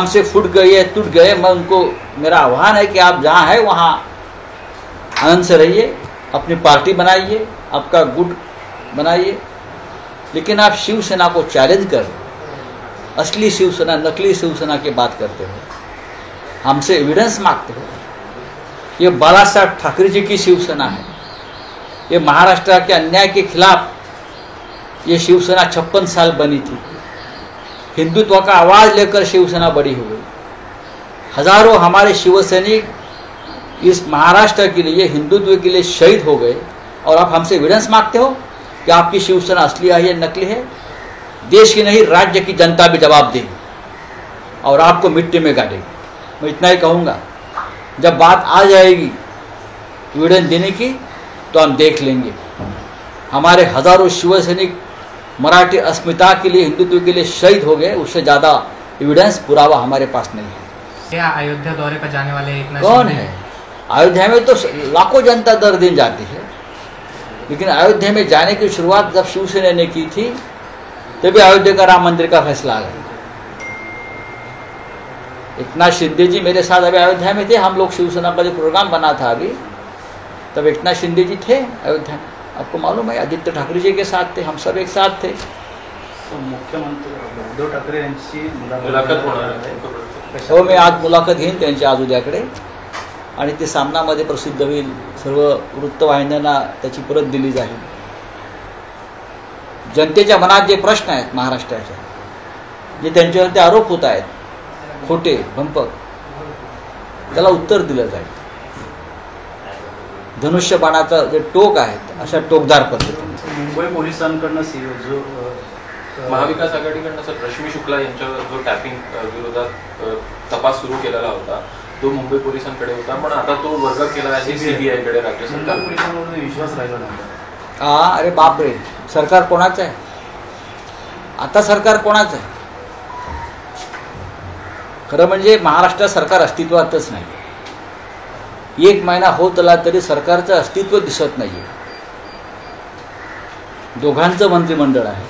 हमसे फूट है टूट गए, मैं उनको, मेरा आह्वान है कि आप जहाँ है, वहाँ आनंद से रहिए, अपनी पार्टी बनाइए, आपका गुट बनाइए। लेकिन आप शिवसेना को चैलेंज कर असली शिवसेना, नकली शिवसेना की बात करते हो। हमसे एविडेंस मांगते हो। ये बाला साहब ठाकरे जी की शिवसेना है। ये महाराष्ट्र के अन्याय के खिलाफ ये शिवसेना छप्पन साल बनी थी। हिंदुत्व का आवाज़ लेकर शिवसेना बड़ी हो गई। हज़ारों हमारे शिवसैनिक इस महाराष्ट्र के लिए, हिंदुत्व के लिए शहीद हो गए। और आप हमसे एविडेंस मांगते हो कि आपकी शिवसेना असली है या नकली है? देश की नहीं, राज्य की जनता भी जवाब देगी और आपको मिट्टी में गाड़ेगी। मैं इतना ही कहूँगा, जब बात आ जाएगी एविडेंस देने की तो हम देख लेंगे। हमारे हज़ारों शिवसैनिक मराठी अस्मिता के लिए हिंदुत्व के लिए शहीद हो गए उससे ज़्यादा एविडेंस पुरावा हमारे पास नहीं है। क्या अयोध्या दौरे पर जाने वाले नाथ कौन है? अयोध्या में तो लाखों जनता दर दिन जाती है। लेकिन अयोध्या में जाने की शुरुआत जब शिवसेना ने की थी तभी अयोध्या का राम मंदिर का फैसला आ गया एकनाथ शिंदे जी मेरे साथ अभी अयोध्या में थे हम लोग शिवसेना का जो प्रोग्राम बना था अभी तब एकनाथ शिंदे जी थे अयोध्या में। आपको मालूम है आदित्य ठाकरे जी के साथ थे हम सब एक साथ थे। तो मुख्यमंत्री उद्धव ठाकरे यांची मुलाखत होणार आहे हो मी आज मुलाखत घेईन त्यांची आज उद्याकडे आणि ते सामनामध्ये प्रसिद्ध होईल. सर्व वृत्तवाहिन्यांना त्याची परत दिली जाईल. जनतेच्या मनात जे प्रश्न आहेत महाराष्ट्राच्या जे त्यांच्यावरती आरोप होत आहेत खोटे भंपक त्याला उत्तर दिलं जाईल. धनुष्यबाणाचं जे टोक आहेत अशा टोकदार पद्धतीने. मुंबई पोलिसांकडनं जो महाविकास आघाडीकडनं सर रश्मी शुक्ला यांच्यावर जो टॅपिंग विरोधात तपास सुरू केलेला होता तो मुंबई पोलिसांकडे होता पण आता तो वर्ग केला आहे सीबीआय. कडे राज्य सरकार पोलिसांवर विश्वास राहिला नव्हता हा अरे बापरे सरकार कोणाचं आहे? आता सरकार कोणाचं आहे? खरं म्हणजे महाराष्ट्रात सरकार अस्तित्वातच नाही. एक महिना होत आला तरी सरकारचं अस्तित्व दिसत नाहीये. दोघांचं मंत्रिमंडळ आहे.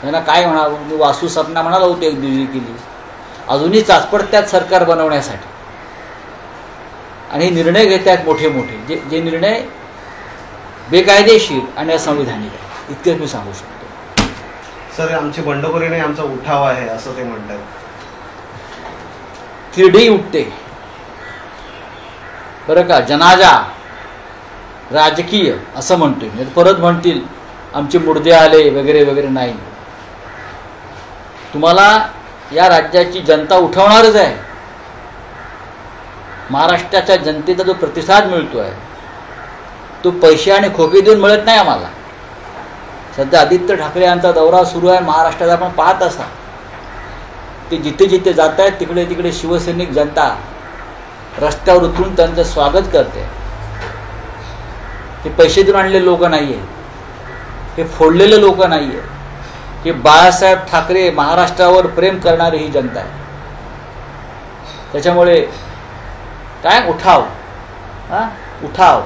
त्यांना काय म्हणावं? मी वासू सपना म्हणाला होतो एक दिवशी केली अजूनही चाचपड त्यात सरकार बनवण्यासाठी. आणि निर्णय घेत आहेत मोठे मोठे जे जे निर्णय बेकायदेशीर आणि असंविधानिक आहे. इतकंच मी सांगू शकतो. सर आमची बंडखोरी नाही आमचा उठाव आहे असं ते म्हणतात. थिरडी उठते. बरं का? जनाजा राजकीय असं म्हणतोय म्हणजे परत म्हणतील आमचे मुडदे आले वगैरे वगैरे नाही. तुम्हाला या राज्याची जनता उठवणारच आहे. महाराष्ट्राच्या जनतेचा जो प्रतिसाद मिळतो आहे तो पैसे आणि खोके देऊन मिळत नाही आम्हाला. सध्या आदित्य ठाकरे यांचा दौरा सुरू आहे महाराष्ट्रात आपण पाहत असा ते जिथे जिथे जात आहेत तिकडे तिकडे शिवसैनिक जनता रस्त्यावर उतरून त्यांचं स्वागत करते. हे पैसे देऊन आणलेले लोक नाही हे फोडलेले लोक नाही हे बाळासाहेब ठाकरे महाराष्ट्रावर प्रेम करणारी ही जनता आहे. त्याच्यामुळे काय उठाव? हा? उठाव.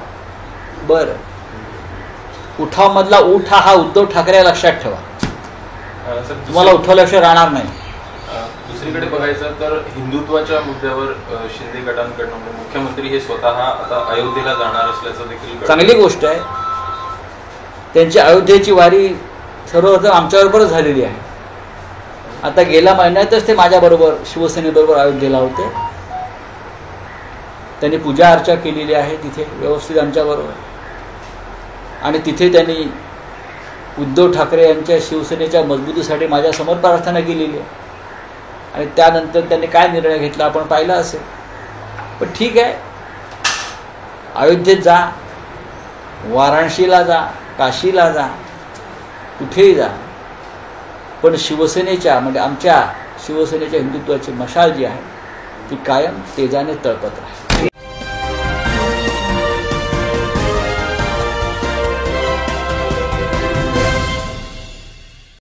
बरं. उठाव मधला उठा हा उद्धव ठाकरे लक्षात ठेवा. तुम्हाला उठवल्याशिवाय राहणार नाही. दुसरीकडे बघायचं तर हिंदुत्वाच्या मुद्द्यावर शिंदे गटांकडनं म्हणजे मुख्यमंत्री हे स्वतः आता अयोध्येला जाणार असल्याचं देखील चांगली गोष्ट आहे. त्यांची अयोध्येची वारी सर्वप्रथम आमच्याबरोबरच झालेली आहे. आता गेल्या महिन्यातच ते माझ्याबरोबर शिवसेनेबरोबर अयोध्येला होते. त्यांनी पूजा अर्चा केलेली आहे तिथे व्यवस्थित आमच्याबरोबर. आणि तिथे त्यांनी उद्धव ठाकरे यांच्या शिवसेनेच्या मजबूतीसाठी माझ्यासमोर प्रार्थना केलेली आहे. आणि त्यानंतर त्यांनी काय निर्णय घेतला आपण पाहिला असेल. पण ठीक आहे. अयोध्येत जा. वाराणसीला जा. काशीला जा. कुठेही जा. पण शिवसेनेच्या म्हणजे आमच्या शिवसेनेच्या हिंदुत्वाची मशाल जी आहे ती कायम तेजाने तळपत राहील.